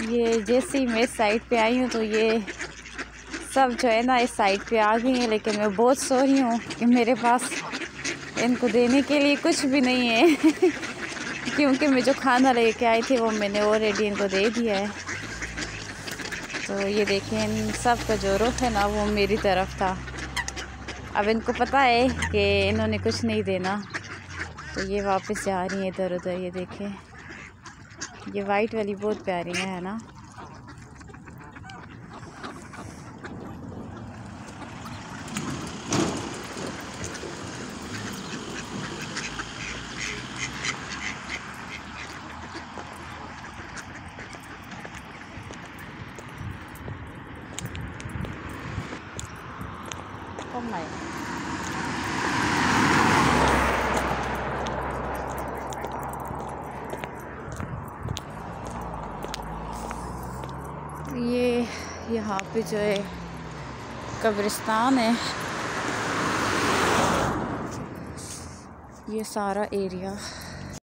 ये जैसे ही मैं इस साइड पे आई हूँ तो ये सब जो है ना इस साइड पे आ गई हैं, लेकिन मैं बहुत सो रही हूँ कि मेरे पास इनको देने के लिए कुछ भी नहीं है। क्योंकि मैं जो खाना लेके आई थी वो मैंने ऑलरेडी इनको दे दिया है। तो ये देखें इन सब का जो रुख है ना, वो मेरी तरफ़ था। अब इनको पता है कि इन्होंने कुछ नहीं देना। तो ये वापस जा रही हैं इधर उधर ये देखें ये वाइट वाली बहुत प्यारी है है ना? Không này ये यहाँ पे जो है कब्रिस्तान है। ये सारा एरिया